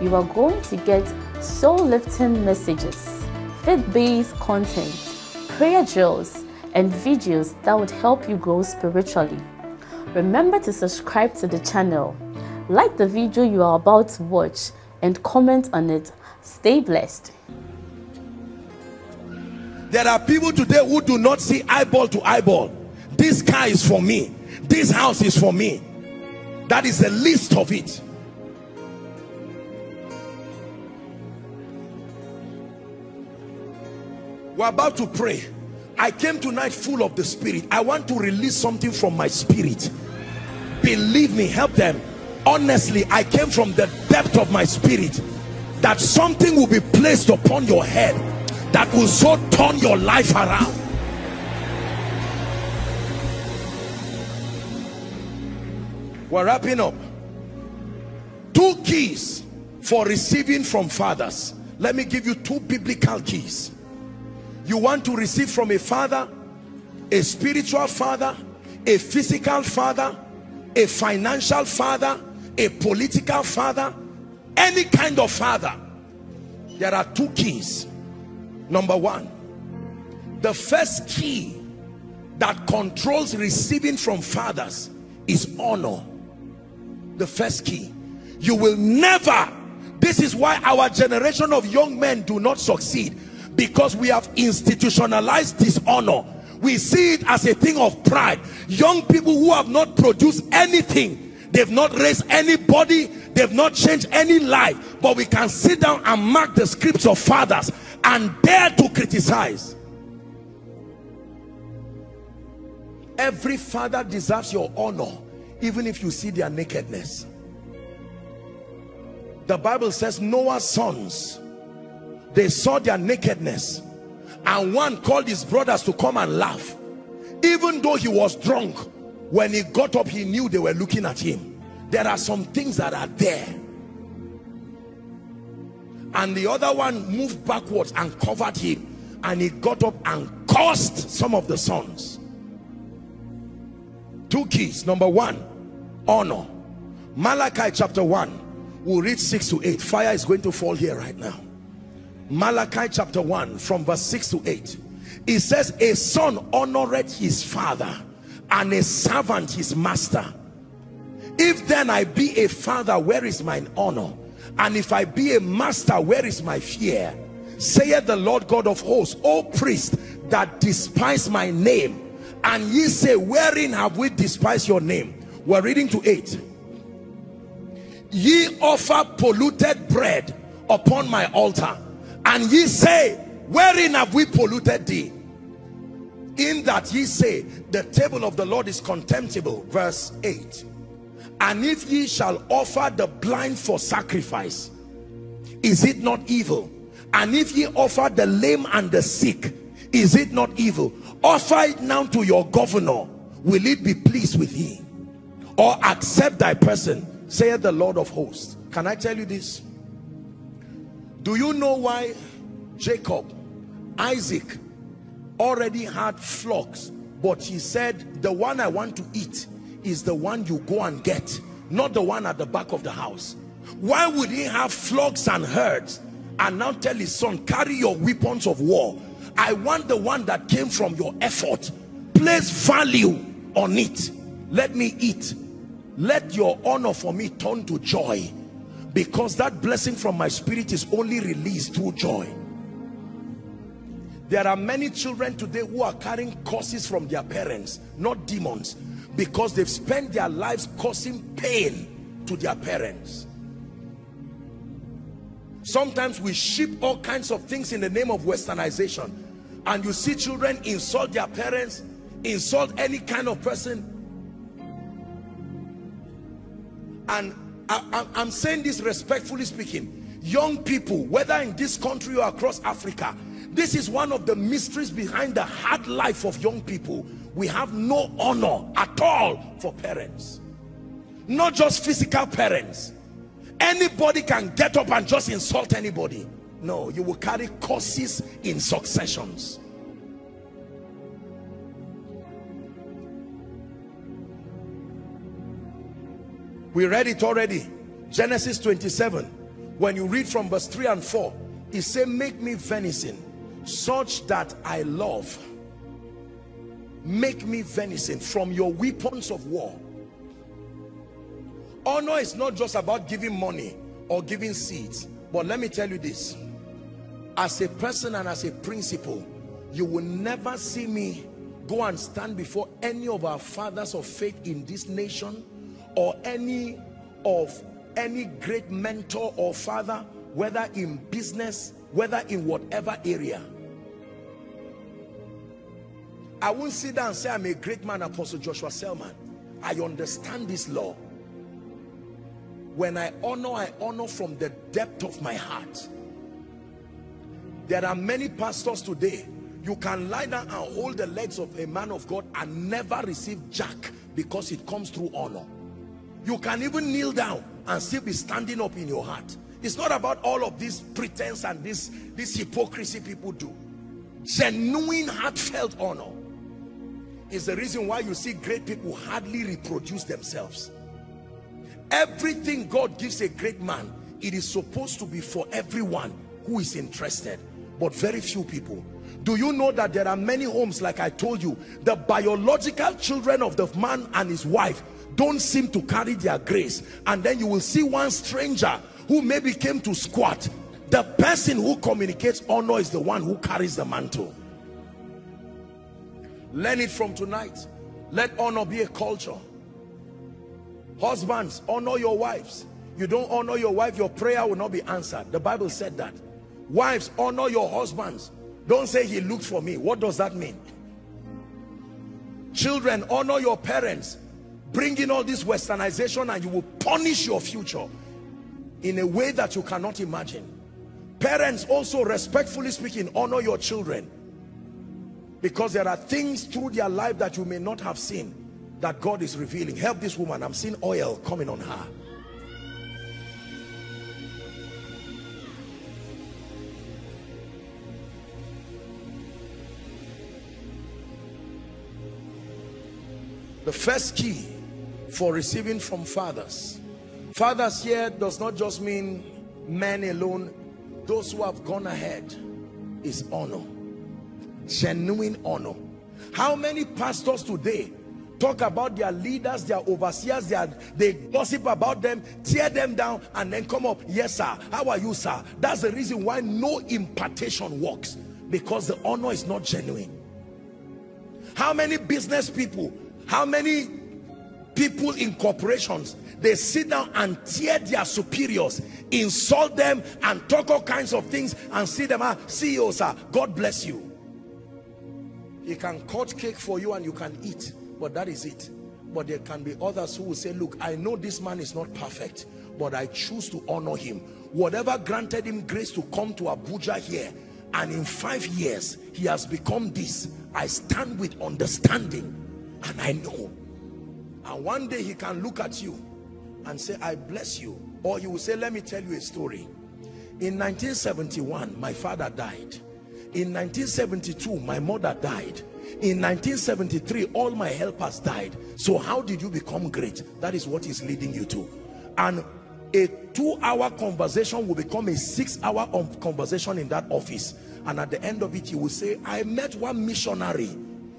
you are going to get soul lifting messages, faith based content, prayer drills, and videos that would help you grow spiritually. Remember to subscribe to the channel, like the video you are about to watch, and comment on it. Stay blessed. There are people today who do not see eyeball to eyeball. This car is for me. This house is for me. That is the least of it. We're about to pray. I came tonight full of the spirit. I want to release something from my spirit. Believe me, help them. Honestly, I came from the depth of my spirit that something will be placed upon your head that will so turn your life around. We're wrapping up. Two keys for receiving from fathers. Let me give you two biblical keys. You want to receive from a father, a spiritual father, a physical father, a financial father, a political father, any kind of father. There are two keys. Number one, the first key that controls receiving from fathers is honor. The first key. You will never, this is why our generation of young men do not succeed because we have institutionalized dishonor. We see it as a thing of pride. Young people who have not produced anything, they've not raised anybody, they've not changed any life, but we can sit down and mark the scripts of fathers and dare to criticize. Every father deserves your honor, even if you see their nakedness. The Bible says Noah's sons they saw their nakedness. And one called his brothers to come and laugh. Even though he was drunk when he got up he knew they were looking at him. There are some things that are there. And the other one moved backwards and covered him. And he got up and cursed some of the sons. Two keys. Number one honor. Malachi chapter 1 we'll read 6 to 8 fire is going to fall here right now Malachi chapter 1 from verse 6 to 8 it says a son honored his father and a servant his master. If then I be a father where is mine honor? And if I be a master where is my fear? Saith the Lord God of hosts O priest that despise my name and ye say wherein have we despised your name? We're reading to 8 ye offer polluted bread upon my altar and ye say wherein have we polluted thee? In that ye say the table of the lord is contemptible. Verse 8 and if ye shall offer the blind for sacrifice is it not evil? And if ye offer the lame and the sick is it not evil? Offer it now to your governor. Will it be pleased with thee or accept thy person saith the lord of hosts. Can i tell you this do you know why Jacob, Isaac already had flocks, but he said, the one I want to eat is the one you go and get, not the one at the back of the house. Why would he have flocks and herds and now tell his son, carry your weapons of war. I want the one that came from your effort. Place value on it. Let me eat. Let your honor for me turn to joy because that blessing from my spirit is only released through joy. There are many children today who are carrying curses from their parents not demons because they've spent their lives causing pain to their parents. Sometimes we ship all kinds of things in the name of westernization and you see children insult their parents insult any kind of person. And I, am saying this respectfully speaking. Young people whether in this country or across Africa this is one of the mysteries behind the hard life of young people. We have no honor at all for parents. Not just physical parents. Anybody can get up and just insult anybody. No you will carry curses in successions we read it already. Genesis 27 when you read from verse 3 and 4 he said make me venison such that I love. Make me venison from your weapons of war. Honor is not just about giving money or giving seeds but let me tell you this. As a person and as a principle you will never see me go and stand before any of our fathers of faith in this nation or any of any great mentor or father whether in business whether in whatever area. I won't sit down and say I'm a great man Apostle Joshua Selman. I understand this law. When I honor I honor from the depth of my heart. There are many pastors today. You can lie down and hold the legs of a man of God and never receive jack because it comes through honor you can even kneel down and still be standing up in your heart. It's not about all of this pretense and this this hypocrisy people do. Genuine heartfelt honor is the reason why you see great people hardly reproduce themselves. Everything God gives a great man it is supposed to be for everyone who is interested but very few people. Do you know that there are many homes like I told you the biological children of the man and his wife don't seem to carry their grace. And then you will see one stranger who maybe came to squat. The person who communicates honor is the one who carries the mantle. Learn it from tonight. Let honor be a culture. Husbands honor your wives. You don't honor your wife your prayer will not be answered. The bible said that. Wives honor your husbands. Don't say he looked for me. What does that mean? Children honor your parents bring in all this westernization and you will punish your future in a way that you cannot imagine. Parents also respectfully speaking honor your children. Because there are things through their life that you may not have seen that God is revealing. Help this woman. I'm seeing oil coming on her. The first key for receiving from fathers. Fathers here does not just mean men alone. Those who have gone ahead is honor genuine honor. How many pastors today talk about their leaders their overseers their, they gossip about them tear them down and then come up yes sir. How are you sir? That's the reason why no impartation works because the honor is not genuine. How many business people how many people in corporations they sit down and tear their superiors insult them and talk all kinds of things and see them ah CEO sir God bless you. He can cut cake for you and you can eat but that is it. But there can be others who will say look I know this man is not perfect but I choose to honor him. Whatever granted him grace to come to Abuja here and in five years he has become this I stand with understanding and I know and one day he can look at you and say I bless you. Or you will say let me tell you a story. In 1971 my father died. In 1972 my mother died. In 1973 all my helpers died. So how did you become great? That is what is leading you to. And a two-hour conversation will become a six-hour conversation in that office. And at the end of it you will say I met one missionary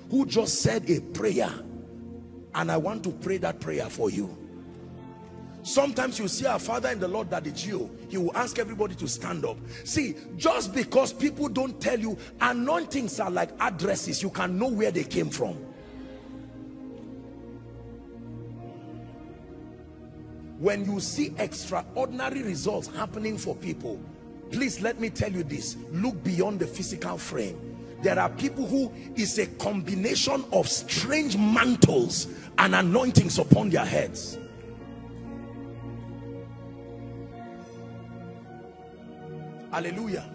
who just said a prayer and I want to pray that prayer for you. Sometimes you see our father in the Lord Daddy you. he will ask everybody to stand up. See just because people don't tell you anointings are like addresses. You can know where they came from. When you see extraordinary results happening for people please let me tell you this. Look beyond the physical frame there are people who is a combination of strange mantles and anointings upon their heads. Hallelujah.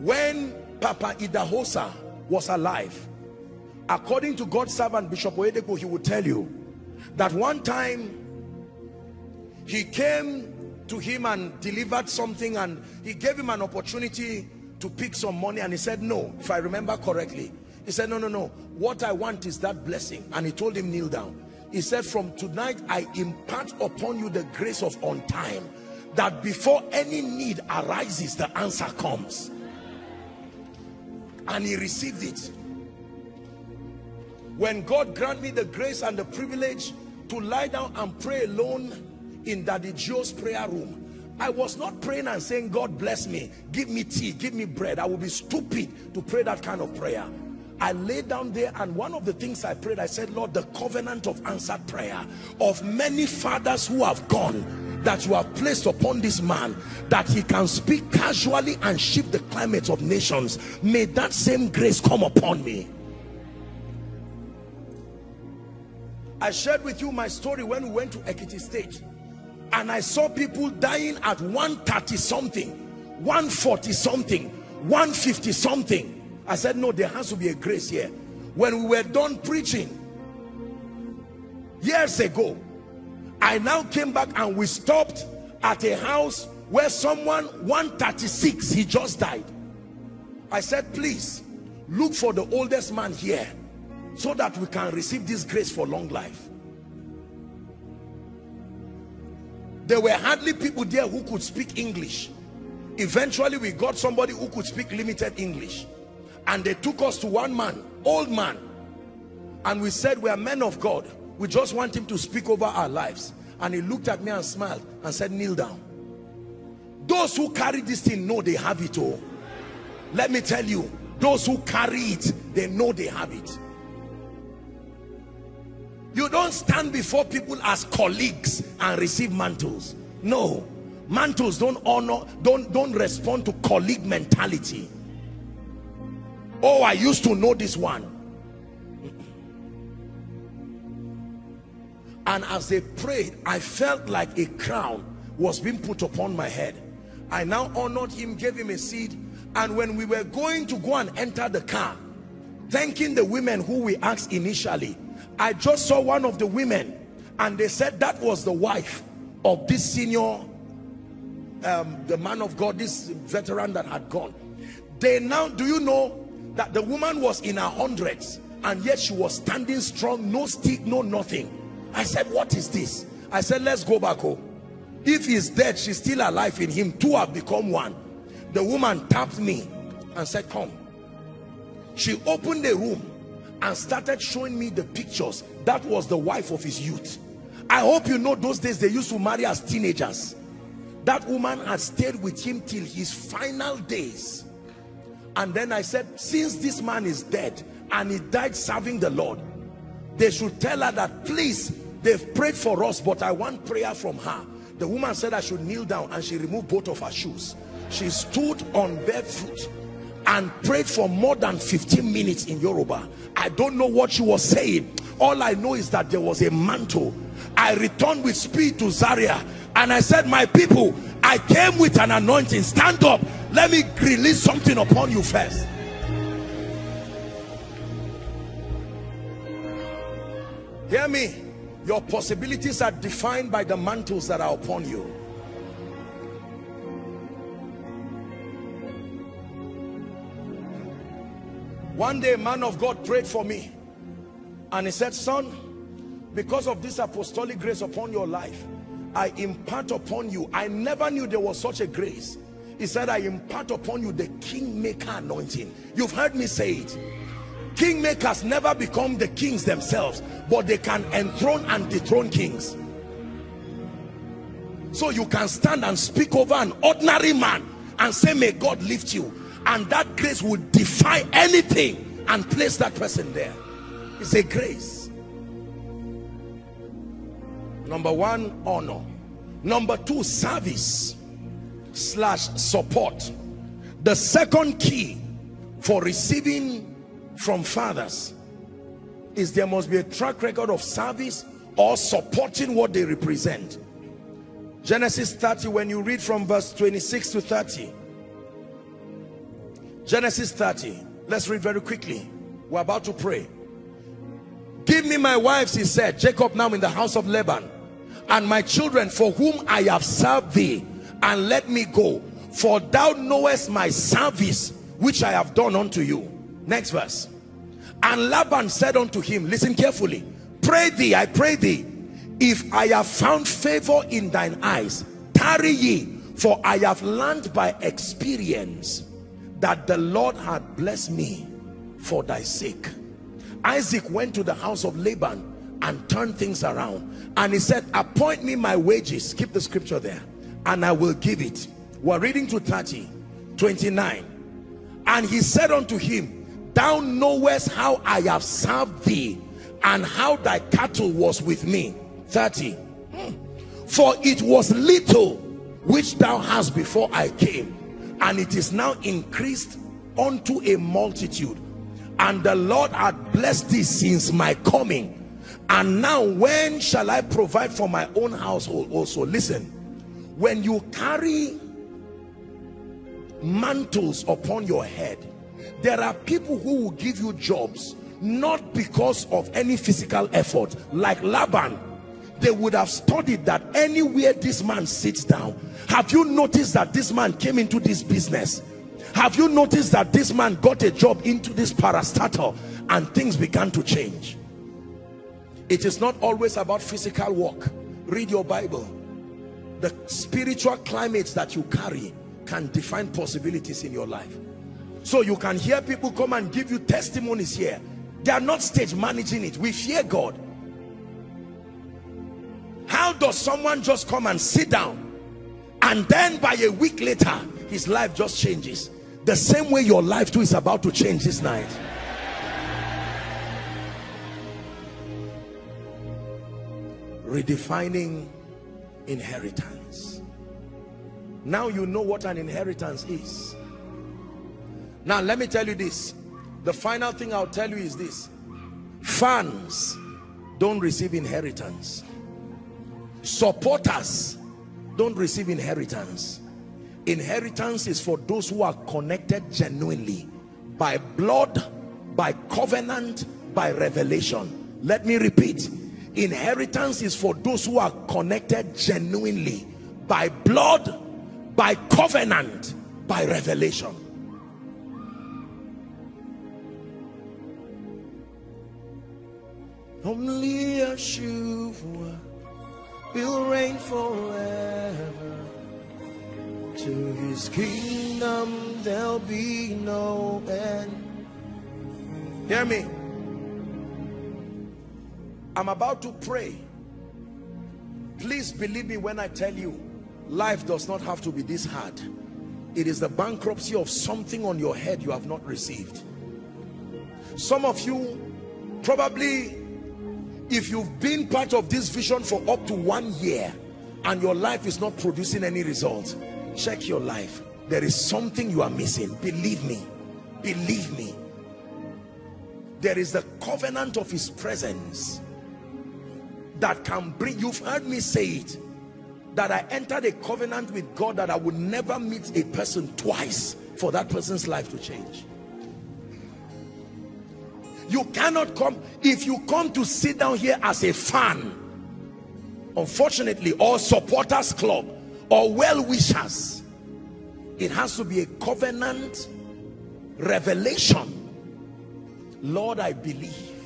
When Papa Idahosa was alive according to God's servant Bishop Oyedepo he would tell you that one time he came to him and delivered something and he gave him an opportunity to pick some money and he said no. If I remember correctly he said no no no. What I want is that blessing. And he told him kneel down. He said from tonight I impart upon you the grace of on time that before any need arises the answer comes. And he received it. When God grant me the grace and the privilege to lie down and pray alone in Daddy Joe's prayer room I was not praying and saying God bless me. Give me tea. Give me bread. I would be stupid to pray that kind of prayer. I lay down there and one of the things I prayed I said Lord the covenant of answered prayer of many fathers who have gone that you have placed upon this man that he can speak casually and shift the climate of nations. May that same grace come upon me. I shared with you my story when we went to Ekiti State and I saw people dying at 130 something 140 something 150 something. I said no there has to be a grace here. When we were done preaching years ago I now came back and we stopped at a house where someone 136 he just died. I said please look for the oldest man here so that we can receive this grace for long life there were hardly people there who could speak English eventually we got somebody who could speak limited English and they took us to one man old man and we said we are men of God we just want him to speak over our lives. And he looked at me and smiled and said, kneel down. Those who carry this thing know they have it all. Let me tell you, those who carry it, they know they have it. You don't stand before people as colleagues and receive mantles. No, mantles don't honor, don't, don't respond to colleague mentality. Oh, I used to know this one. and as they prayed i felt like a crown was being put upon my head i now honored him gave him a seat and when we were going to go and enter the car thanking the women who we asked initially i just saw one of the women and they said that was the wife of this senior um, the man of god this veteran that had gone they now do you know that the woman was in her hundreds and yet she was standing strong no stick no nothing I said, what is this? I said, let's go back home. If he's dead, she's still alive in him. Two have become one. The woman tapped me and said, come. She opened the room and started showing me the pictures. That was the wife of his youth. I hope you know those days they used to marry as teenagers. That woman had stayed with him till his final days. And then I said, since this man is dead and he died serving the Lord, they should tell her that please they've prayed for us but i want prayer from her the woman said i should kneel down and she removed both of her shoes she stood on barefoot and prayed for more than 15 minutes in yoruba. I don't know what she was saying. All i know is that there was a mantle. I returned with speed to zaria and i said my people i came with an anointing. Stand up. Let me release something upon you first. Hear me. Your possibilities are defined by the mantles that are upon you. One day, a man of God prayed for me. And he said, son, because of this apostolic grace upon your life, I impart upon you. I never knew there was such a grace. He said, I impart upon you the kingmaker anointing. You've heard me say it kingmakers never become the kings themselves but they can enthrone and dethrone kings so you can stand and speak over an ordinary man and say may God lift you and that grace will defy anything and place that person there. It's a grace. Number one honor. Number two service slash support. The second key for receiving from fathers is there must be a track record of service or supporting what they represent. Genesis 30 when you read from verse 26 to 30 Genesis 30 let's read very quickly. We're about to pray. Give me my wives he said Jacob now in the house of Laban and my children for whom I have served thee and let me go. For thou knowest my service which I have done unto you. Next verse. And Laban said unto him, listen carefully, pray thee, I pray thee, if I have found favor in thine eyes, tarry ye for I have learned by experience that the Lord had blessed me for thy sake. Isaac went to the house of Laban and turned things around. And he said appoint me my wages. Keep the scripture there. And I will give it. We're reading to 30 29 and he said unto him thou knowest how I have served thee and how thy cattle was with me. 30 hmm. for it was little which thou hast before I came and it is now increased unto a multitude. And the Lord had blessed thee since my coming. And now when shall I provide for my own household also? Listen. When you carry mantles upon your head there are people who will give you jobs not because of any physical effort like Laban they would have studied that anywhere this man sits down have you noticed that this man came into this business? Have you noticed that this man got a job into this parastatal and things began to change? It is not always about physical work. Read your bible. The spiritual climates that you carry can define possibilities in your life. So you can hear people come and give you testimonies here. They are not stage managing it. We fear god how does someone just come and sit down? And then by a week later his life just changes. The same way your life too is about to change this night. Redefining inheritance. Now you know what an inheritance is. Now let me tell you this. The final thing I'll tell you is this. Fans don't receive inheritance supporters don't receive inheritance. Inheritance is for those who are connected genuinely by blood by covenant by revelation. Let me repeat. Inheritance is for those who are connected genuinely by blood by covenant by revelation. Only Yeshua will reign forever. To his kingdom there'll be no end. Hear me? I'm about to pray. Please believe me when I tell you life does not have to be this hard. It is the bankruptcy of something on your head you have not received. Some of you probably if you've been part of this vision for up to one year and your life is not producing any results check your life. There is something you are missing. Believe me. Believe me. There is the covenant of his presence that can bring you've heard me say it that I entered a covenant with God that I would never meet a person twice for that person's life to change you cannot come. If you come to sit down here as a fan unfortunately or supporters club or well-wishers it has to be a covenant revelation. Lord i believe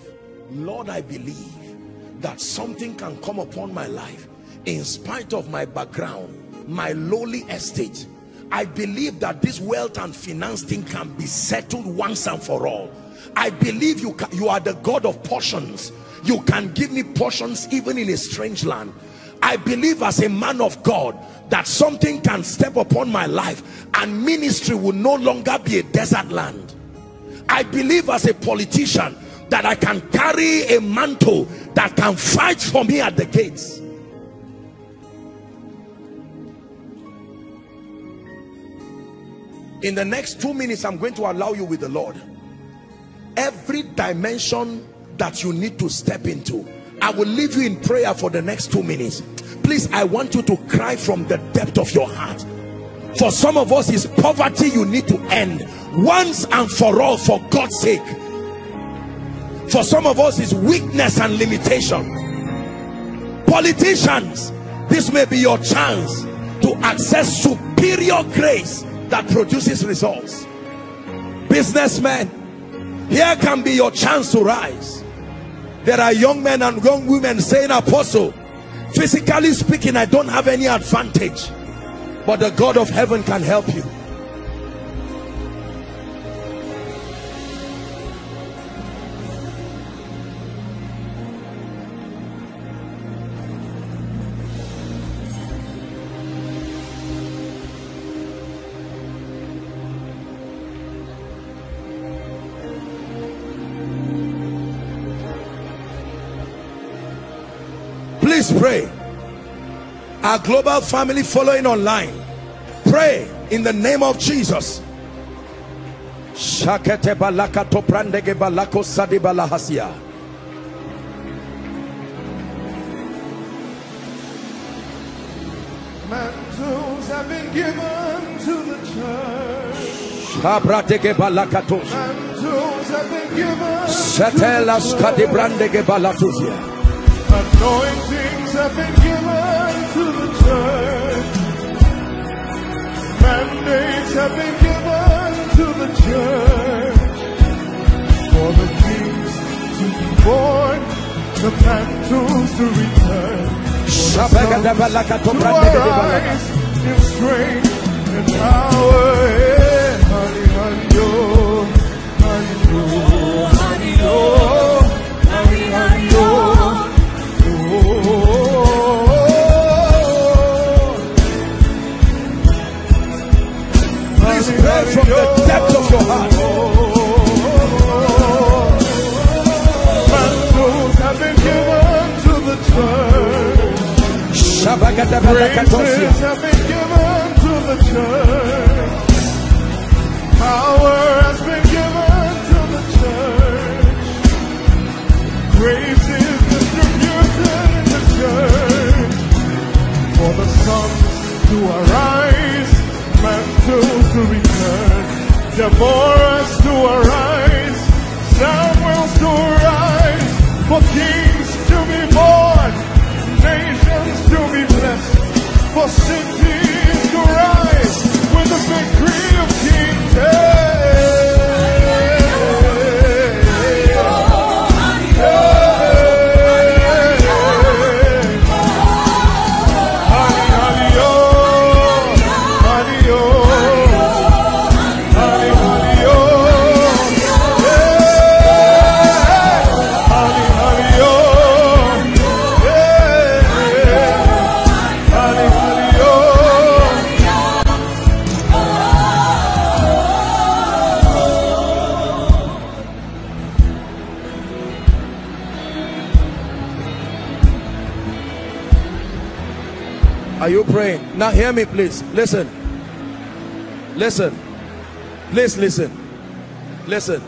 lord i believe that something can come upon my life in spite of my background my lowly estate. I believe that this wealth and finance thing can be settled once and for all i believe you can, you are the god of portions you can give me portions even in a strange land I believe as a man of God that something can step upon my life and ministry will no longer be a desert land. I believe as a politician that I can carry a mantle that can fight for me at the gates. In the next two minutes, I'm going to allow you with the Lord. Every dimension that you need to step into, I will leave you in prayer for the next two minutes. Please I want you to cry from the depth of your heart. For some of us is poverty you need to end. Once and for all for God's sake. For some of us is weakness and limitation. Politicians this may be your chance to access superior grace that produces results. Businessmen here can be your chance to rise. There are young men and young women saying apostle physically speaking i don't have any advantage but the God of heaven can help you please pray our global family following online pray in the name of jesus Shakete balaka toprandege balako sadi balahasia. Mantles have been given to the church. Shabratege balakatos. Mantles have been given Setelas kadibrandege balatusia. Anointings have been given to the church. Mandates have been given to the church. For the kings to be born, the mantles to return. Shabagada balaka To arise in strength and power. Eh, honey, Graces have been given to the church. Power has been given to the church. Grace is distributed in the church. For the sons to arise, mantles to return, Deborahs Now hear me please. Listen. Listen. Please listen. Listen.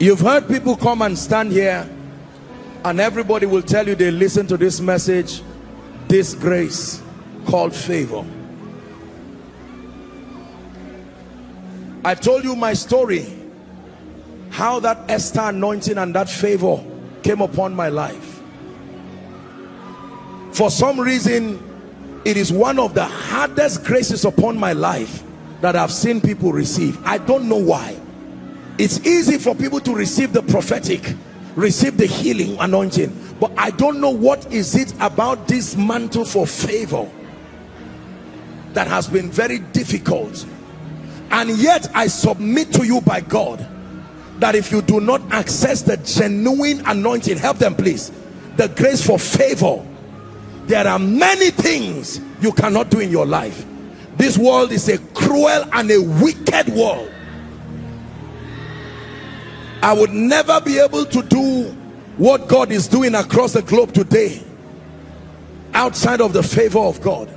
You've heard people come and stand here and everybody will tell you they listen to this message, this grace called favor. I told you my story, how that Esther anointing and that favor came upon my life. For some reason, it is one of the hardest graces upon my life that I've seen people receive. I don't know why. It's easy for people to receive the prophetic, receive the healing anointing, but I don't know what is it about this mantle for favor that has been very difficult. And yet I submit to you by God that if you do not access the genuine anointing, help them please, the grace for favor, there are many things you cannot do in your life. This world is a cruel and a wicked world. I would never be able to do what God is doing across the globe today outside of the favor of God.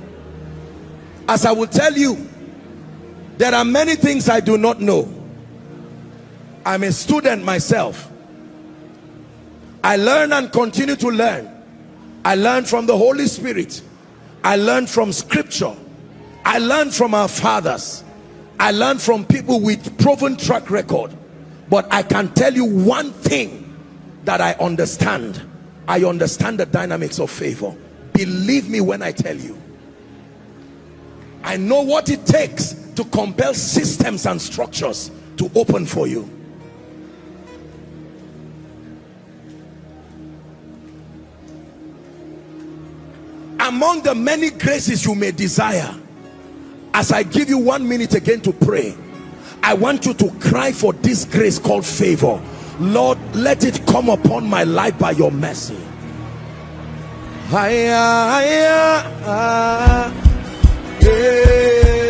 As I will tell you, there are many things I do not know. I'm a student myself. I learn and continue to learn. I learn from the Holy Spirit. I learn from scripture. I learn from our fathers. I learn from people with proven track record. But I can tell you one thing that I understand. I understand the dynamics of favor. Believe me when I tell you. I know what it takes to compel systems and structures to open for you. Among the many graces you may desire as I give you one minute again to pray I want you to cry for this grace called favor. Lord let it come upon my life by your mercy. Hiya, hiya, ah, yeah,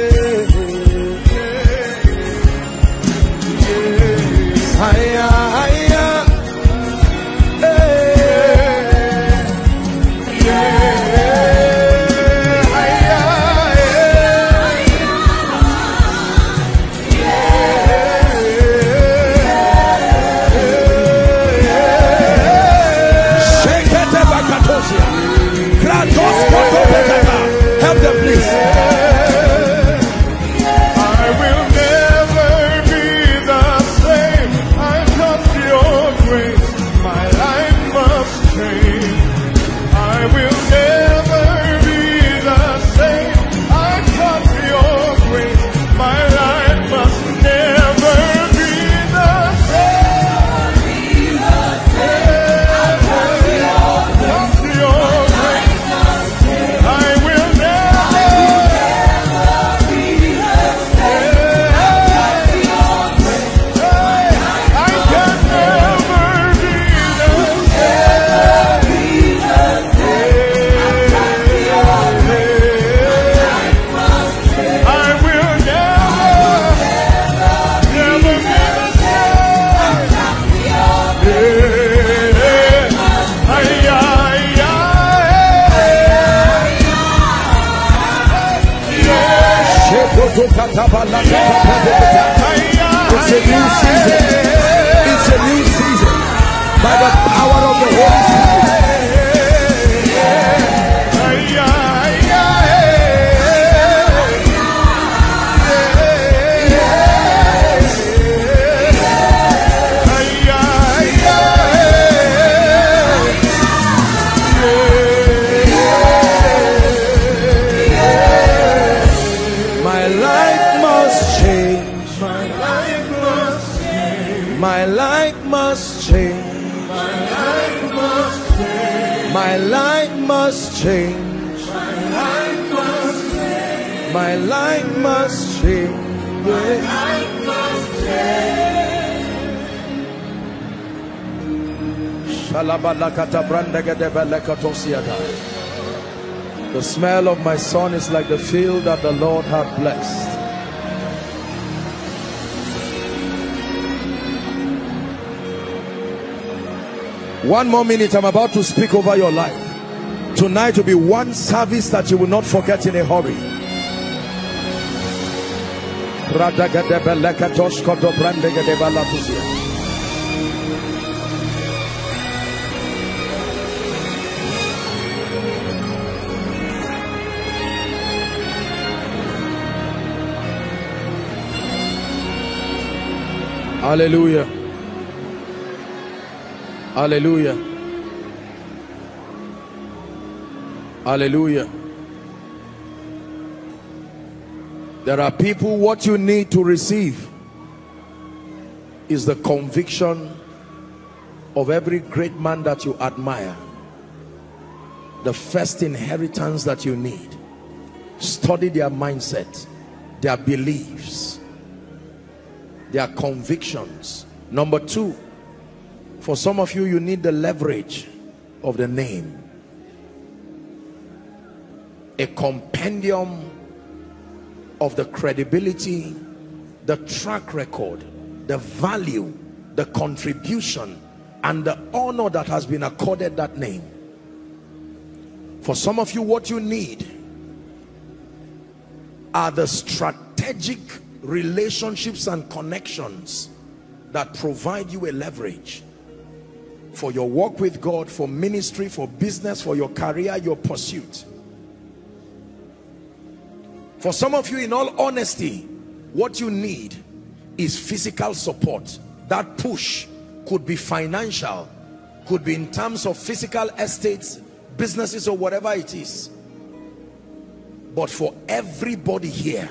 The smell of my son is like the field that the Lord hath blessed. One more minute, I'm about to speak over your life. Tonight will be one service that you will not forget in a hurry. Hallelujah. Hallelujah. Hallelujah. There are people, what you need to receive is the conviction of every great man that you admire. The first inheritance that you need. Study their mindset, their beliefs, their convictions. Number two, for some of you, you need the leverage of the name. A compendium of the credibility, the track record, the value, the contribution, and the honor that has been accorded that name. For some of you, what you need are the strategic relationships and connections that provide you a leverage for your work with God, for ministry, for business, for your career, your pursuit. For some of you, in all honesty, what you need is physical support. That push could be financial, could be in terms of physical estates, businesses, or whatever it is. But for everybody here,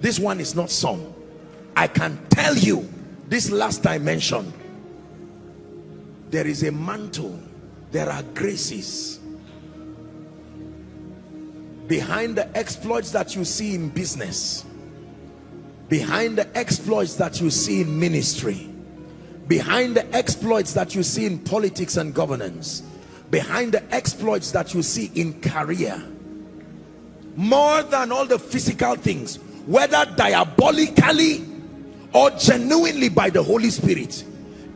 this one is not some. I can tell you, this last dimension, there is a mantle, there are graces behind the exploits that you see in business behind the exploits that you see in ministry behind the exploits that you see in politics and governance behind the exploits that you see in career more than all the physical things whether diabolically or genuinely by the Holy Spirit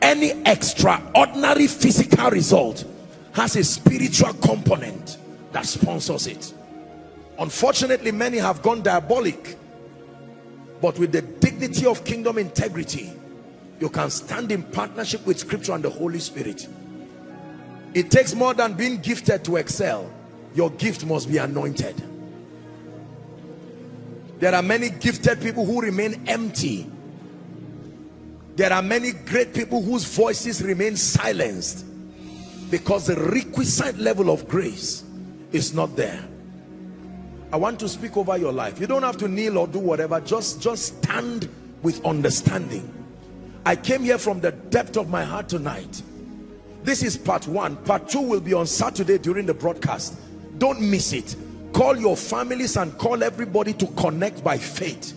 any extraordinary physical result has a spiritual component that sponsors it. Unfortunately many have gone diabolic but with the dignity of kingdom integrity you can stand in partnership with scripture and the Holy Spirit. It takes more than being gifted to excel. Your gift must be anointed there are many gifted people who remain empty there are many great people whose voices remain silenced because the requisite level of grace is not there I want to speak over your life. You don't have to kneel or do whatever. Just, just stand with understanding. I came here from the depth of my heart tonight. This is part one. Part two will be on Saturday during the broadcast. Don't miss it. Call your families and call everybody to connect by faith.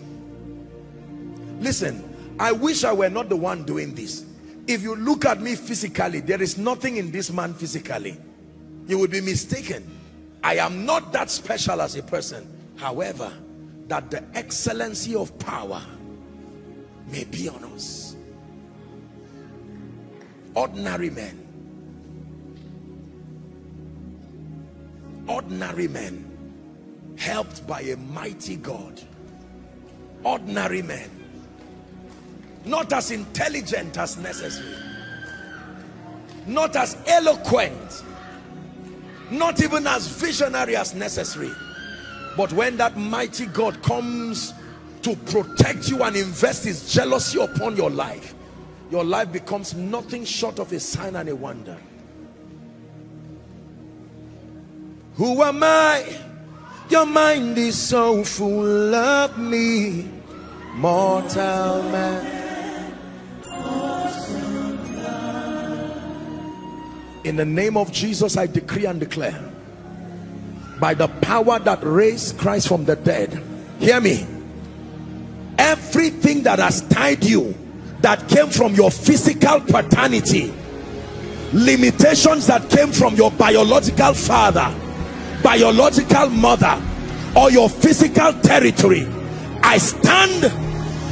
Listen, I wish I were not the one doing this. If you look at me physically, there is nothing in this man physically. You would be mistaken. I am not that special as a person. However, that the excellency of power may be on us. Ordinary men. Ordinary men helped by a mighty God. Ordinary men. Not as intelligent as necessary. Not as eloquent not even as visionary as necessary but when that mighty God comes to protect you and invest his jealousy upon your life your life becomes nothing short of a sign and a wonder who am I your mind is so full of me mortal man In the name of Jesus, I decree and declare by the power that raised Christ from the dead, hear me. Everything that has tied you that came from your physical paternity, limitations that came from your biological father, biological mother, or your physical territory, I stand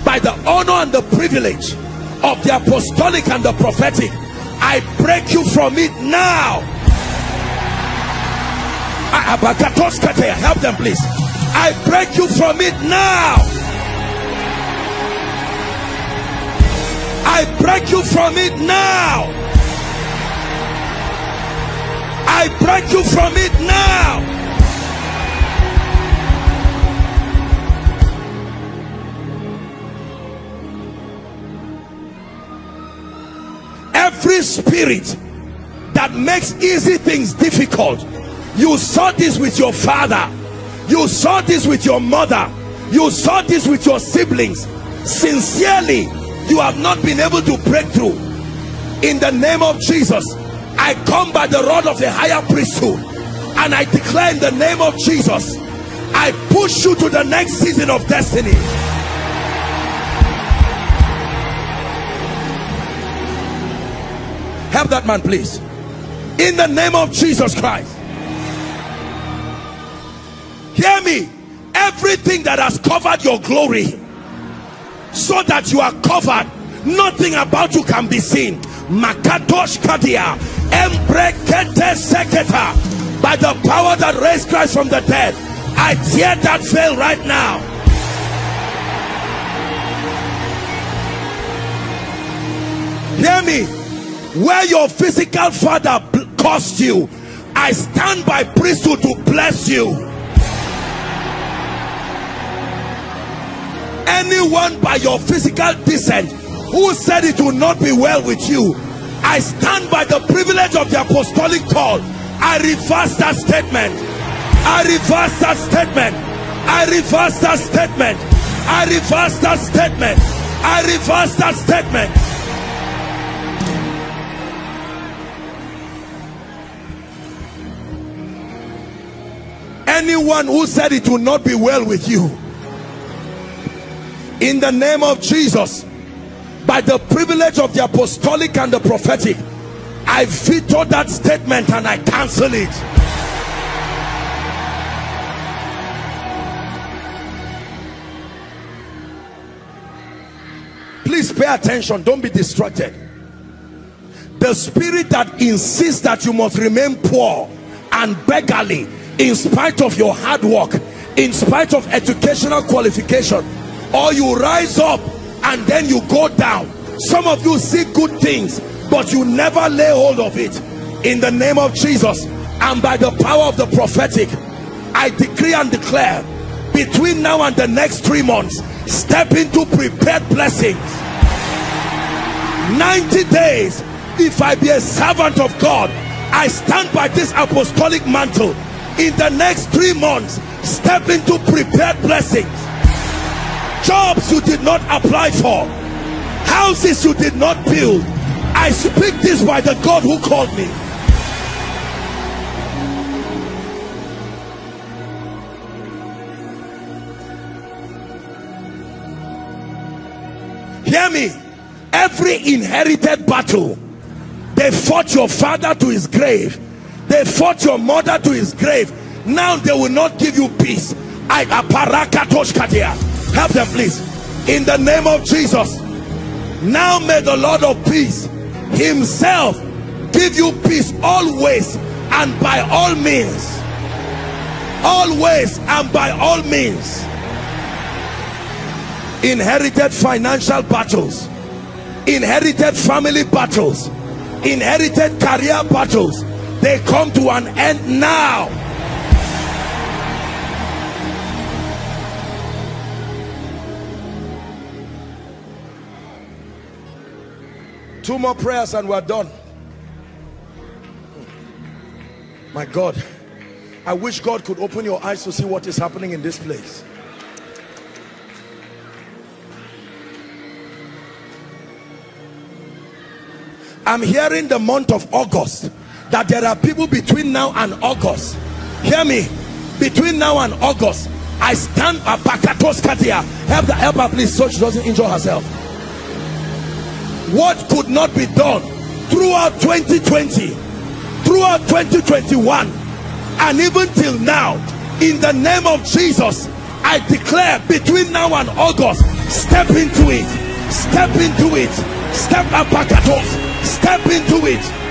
by the honor and the privilege of the apostolic and the prophetic I break you from it now. Ah, help them, please. I break you from it now. I break you from it now. I break you from it now. every spirit that makes easy things difficult you saw this with your father. You saw this with your mother. You saw this with your siblings. Sincerely you have not been able to break through. In the name of jesus i come by the rod of the higher priesthood and i declare in the name of jesus i push you to the next season of destiny. Help that man please. In the name of jesus christ. Hear me. Everything that has covered your glory so that you are covered nothing about you can be seen. Makatosh kadia by the power that raised christ from the dead i tear that veil right now. Hear me. Where your physical father caused you i stand by priesthood to bless you. Anyone by your physical descent who said it will not be well with you i stand by the privilege of the apostolic call. I reverse that statement. I reverse that statement. I reverse that statement. I reverse that statement. I reverse that statement. Anyone who said it will not be well with you. In the name of Jesus by the privilege of the apostolic and the prophetic I veto that statement and I cancel it. Please pay attention. Don't be distracted. The spirit that insists that you must remain poor and beggarly in spite of your hard work in spite of educational qualification or you rise up and then you go down. Some of you see good things but you never lay hold of it. In the name of Jesus and by the power of the prophetic I decree and declare between now and the next three months step into prepared blessings. 90 days if I be a servant of God I stand by this apostolic mantle. In the next three months step into prepared blessings jobs you did not apply for houses you did not build. I speak this by the God who called me. Hear me. Every inherited battle they fought your father to his grave. They fought your mother to his grave. Now they will not give you peace. I help them please. In the name of Jesus. Now may the Lord of peace himself give you peace always and by all means. Always and by all means. Inherited financial battles. Inherited family battles. Inherited career battles. They come to an end now two more prayers and we're done. My God I wish God could open your eyes to see what is happening in this place. I'm hearing the month of August that there are people between now and August. Hear me between now and August I stand Katia help the help her please so she doesn't injure herself what could not be done throughout 2020 throughout 2021 and even till now in the name of Jesus I declare between now and August step into it step into it step Apakatos step into it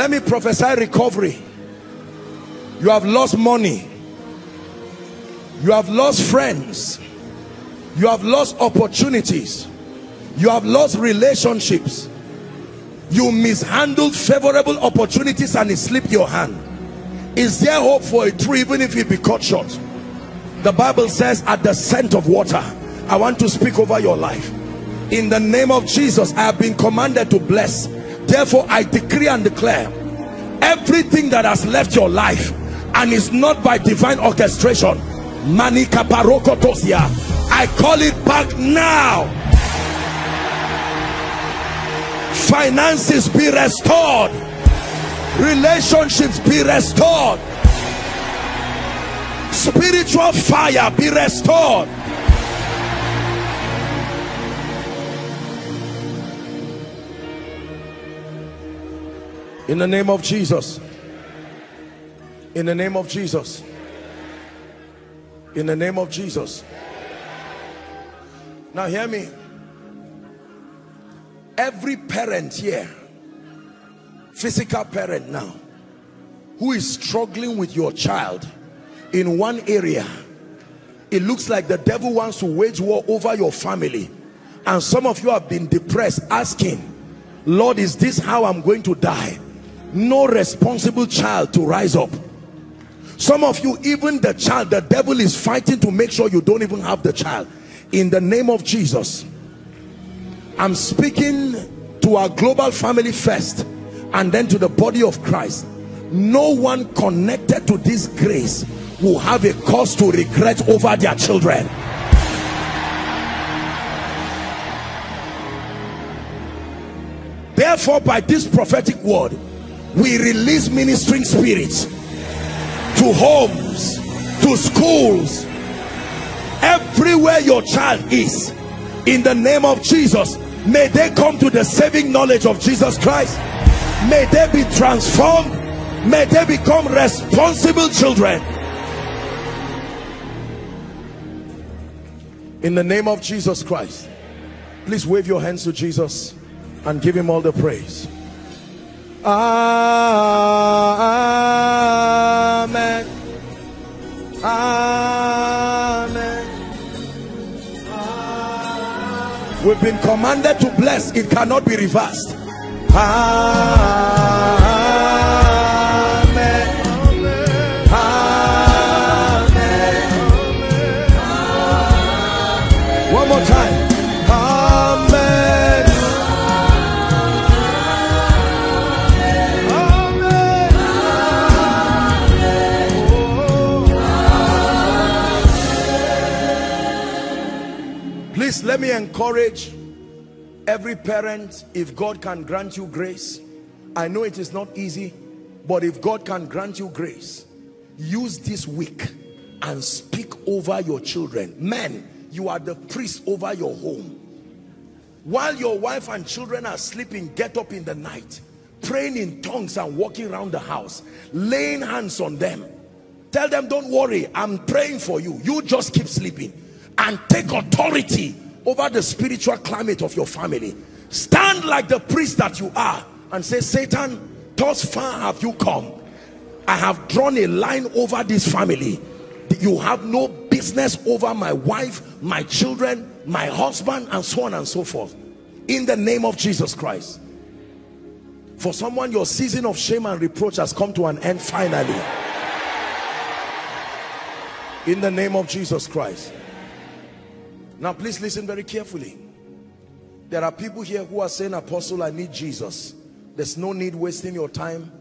let me prophesy recovery. You have lost money. You have lost friends. You have lost opportunities. You have lost relationships. You mishandled favorable opportunities and it slipped your hand. Is there hope for a tree even if it be cut short? The bible says at the scent of water i want to speak over your life. In the name of jesus i have been commanded to bless therefore i decree and declare everything that has left your life and is not by divine orchestration manika parokotosia i call it back now. Finances be restored. Relationships be restored. Spiritual fire be restored in the name of Jesus. In the name of Jesus. In the name of Jesus. Now hear me. Every parent here physical parent now who is struggling with your child in one area it looks like the devil wants to wage war over your family. And some of you have been depressed asking lord is this how i'm going to die no responsible child to rise up. Some of you even the child the devil is fighting to make sure you don't even have the child. In the name of jesus i'm speaking to our global family first and then to the body of christ. No one connected to this grace will have a cause to regret over their children. Therefore by this prophetic word we release ministering spirits to homes to schools everywhere your child is. In the name of Jesus may they come to the saving knowledge of Jesus Christ. May they be transformed. May they become responsible children. In the name of Jesus Christ please wave your hands to Jesus and give him all the praise amen. Amen. We've been commanded to bless. It cannot be reversed. Amen encourage every parent if God can grant you grace. I know it is not easy, but if God can grant you grace, use this week and speak over your children. Men, you are the priest over your home. While your wife and children are sleeping, get up in the night, praying in tongues and walking around the house, laying hands on them. Tell them, don't worry, I'm praying for you. You just keep sleeping and take authority over the spiritual climate of your family. Stand like the priest that you are and say, Satan, thus far have you come. I have drawn a line over this family. You have no business over my wife, my children, my husband, and so on and so forth. In the name of Jesus Christ. For someone, your season of shame and reproach has come to an end finally. In the name of Jesus Christ. Now, please listen very carefully. There are people here who are saying, Apostle, I need Jesus. There's no need wasting your time.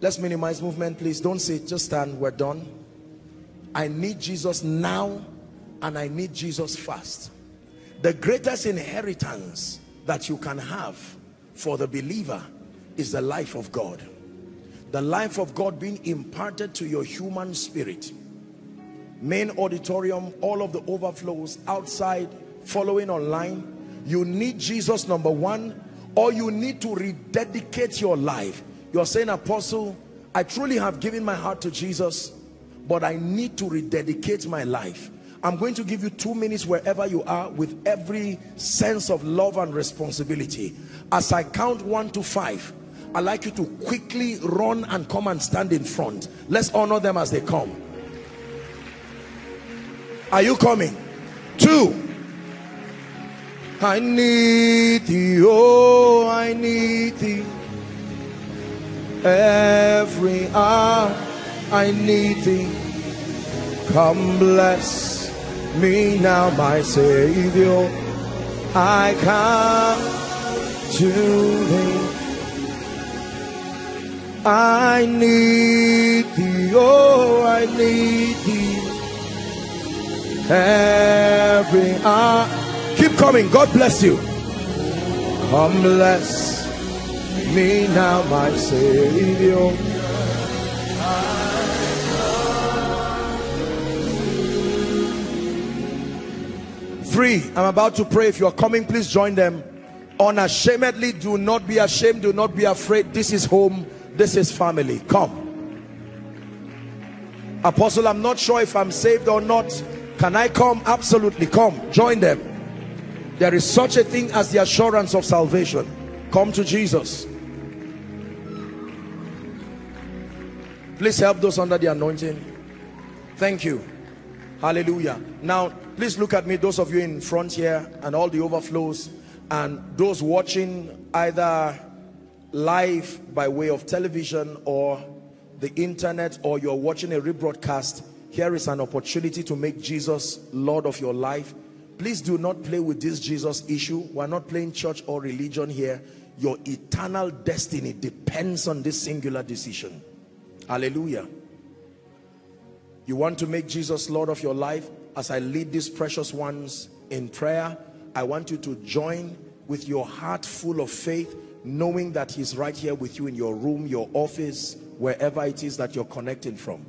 Let's minimize movement, please. Don't say, just stand, we're done. I need Jesus now and I need Jesus fast. The greatest inheritance that you can have for the believer is the life of God. The life of God being imparted to your human spirit main auditorium, all of the overflows outside, following online. You need Jesus, number one, or you need to rededicate your life. You're saying, Apostle, I truly have given my heart to Jesus, but I need to rededicate my life. I'm going to give you two minutes wherever you are with every sense of love and responsibility. As I count one to five, I'd like you to quickly run and come and stand in front. Let's honor them as they come. Are you coming? Two. I need thee, oh, I need thee. Every hour I need thee. Come bless me now, my Savior. I come to thee. I need thee, oh, I need thee every hour. Keep coming. God bless you. Come bless me now, my Savior. Three. I'm about to pray. If you are coming, please join them. Unashamedly, do not be ashamed. Do not be afraid. This is home. This is family. Come. Apostle, I'm not sure if I'm saved or not. Can I come? Absolutely, come. Join them. There is such a thing as the assurance of salvation. Come to Jesus. Please help those under the anointing. Thank you. Hallelujah. Now, please look at me, those of you in front here and all the overflows and those watching either live by way of television or the internet or you're watching a rebroadcast here is an opportunity to make Jesus Lord of your life. Please do not play with this Jesus issue. We're not playing church or religion here. Your eternal destiny depends on this singular decision. Hallelujah. You want to make Jesus Lord of your life? As I lead these precious ones in prayer, I want you to join with your heart full of faith knowing that he's right here with you in your room, your office, wherever it is that you're connecting from.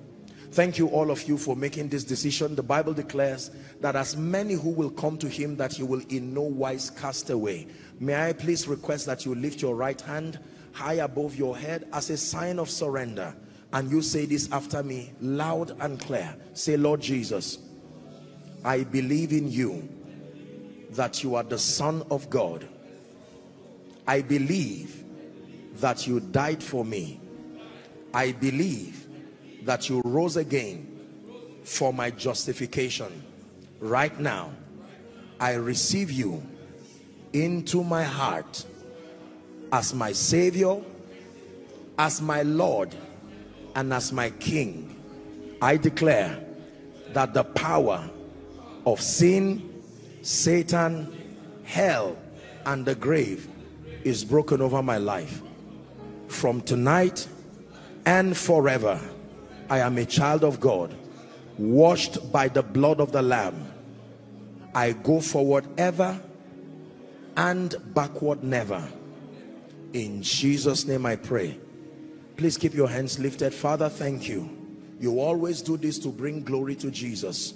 Thank you all of you for making this decision. The Bible declares that as many who will come to him that he will in no wise cast away. May I please request that you lift your right hand high above your head as a sign of surrender. And you say this after me loud and clear. Say, Lord Jesus, I believe in you that you are the son of God. I believe that you died for me. I believe that you rose again for my justification. Right now, I receive you into my heart as my Savior, as my Lord, and as my King. I declare that the power of sin, Satan, hell, and the grave is broken over my life. From tonight and forever, I am a child of God, washed by the blood of the Lamb. I go forward ever and backward never. In Jesus' name I pray. Please keep your hands lifted. Father, thank you. You always do this to bring glory to Jesus.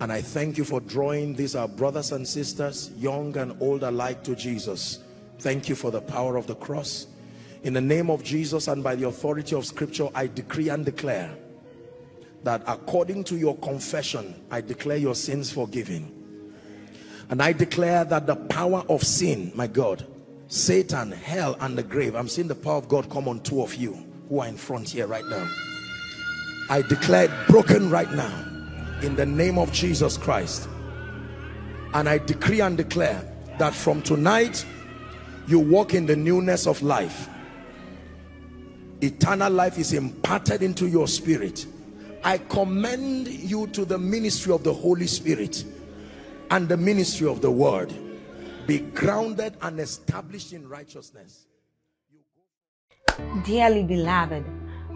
And I thank you for drawing these our brothers and sisters, young and old alike to Jesus. Thank you for the power of the cross. In the name of Jesus and by the authority of scripture, I decree and declare that according to your confession, I declare your sins forgiven. And I declare that the power of sin, my God, Satan, hell, and the grave. I'm seeing the power of God come on two of you who are in front here right now. I declare it broken right now in the name of Jesus Christ. And I decree and declare that from tonight, you walk in the newness of life. Eternal life is imparted into your spirit. I commend you to the ministry of the Holy Spirit and the ministry of the word be grounded and established in righteousness. Dearly beloved,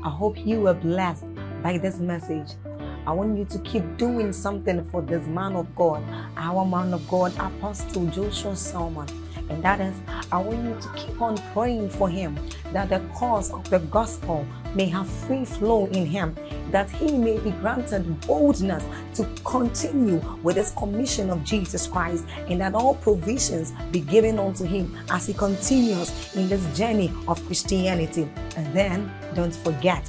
I hope you were blessed by this message. I want you to keep doing something for this man of God, our man of God, Apostle Joshua Selman. And that is, I want you to keep on praying for him that the cause of the gospel may have free flow in him, that he may be granted boldness to continue with his commission of Jesus Christ, and that all provisions be given unto him as he continues in this journey of Christianity. And then don't forget